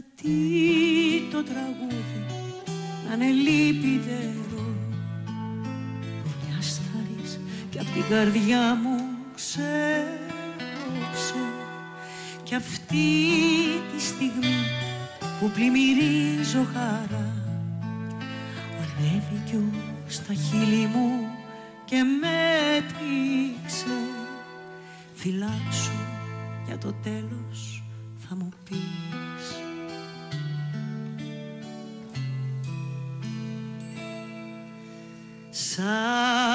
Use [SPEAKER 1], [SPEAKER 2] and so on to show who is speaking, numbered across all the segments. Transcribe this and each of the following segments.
[SPEAKER 1] Γιατί το τραγούδι να είναι λύπητερο Με μια κι απ' την καρδιά μου ξέροψε Κι αυτή τη στιγμή που πλημμυρίζω χαρά Ανέβηκε στα χείλη μου και με πήξε Φυλάξου για το τέλος Σ'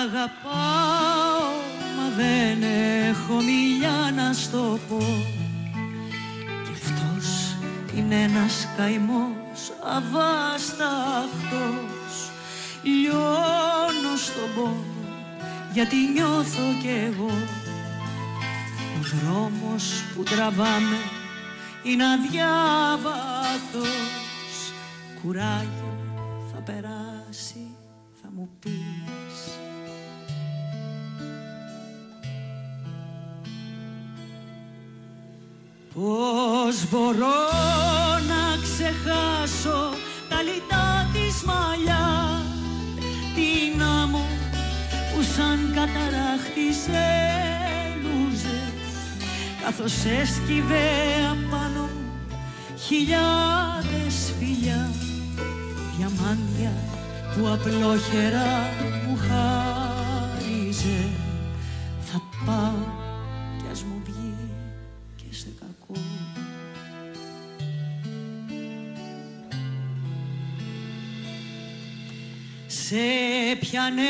[SPEAKER 1] αγαπάω μα δεν έχω μιλιά να στο πω. Κι αυτός είναι ένας καημός αβάσταχτος. Λιώνω στον πόνο γιατί νιώθω κι εγώ. Ο δρόμος που τραβάμε είναι αδιάβατος. Κουράγιο θα περάσει. θα μου πεις. Πώς μπορώ να ξεχάσω τα λιτά της μαλλιάς την άμμο που σαν καταράχτησε καθώς έσκυβε απάνω μου χιλιάδες φιλιά διαμάντια που απλόχερα μου χάριζε. Θα πάω κι ας μου βγει και σε κακό. Σε πιανε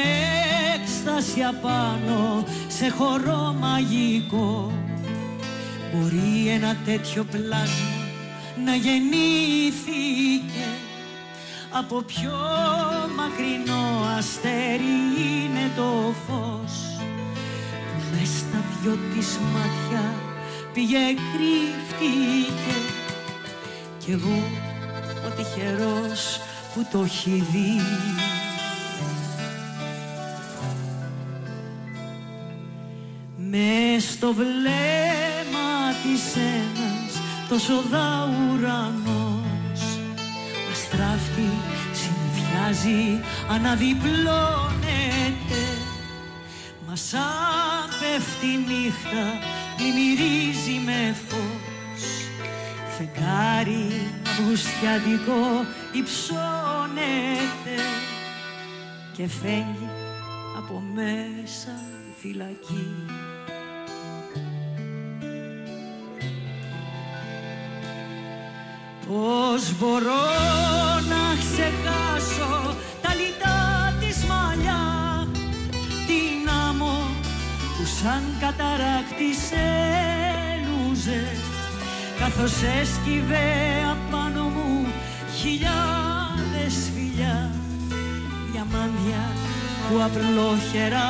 [SPEAKER 1] έκσταση απάνω σε χορό μαγικό. Μπορεί ένα τέτοιο πλάσμα να γεννήθηκε από πιο μακρινό αστέρι είναι το φως. Που μες στα δυο της μάτια πήγε κρύφτηκε κι εγώ ο τυχερός που το έχει δει. Μες στο βλέμμα της ένας τόσο δα συνεφιάζει, αναδιπλώνεται. Μας σαν πέφτει νύχτα πλημμυρίζει με φως. Φεγγάρι αυγουστιατικό υψώνεται. Και φεύγει από μέσα η φυλακή. Πώς μπορώ να ξεχάσω που σαν καταράκτησε λούζε καθώς έσκυβε απάνω μου χιλιάδες φιλιά. Διαμάντια που απλόχερα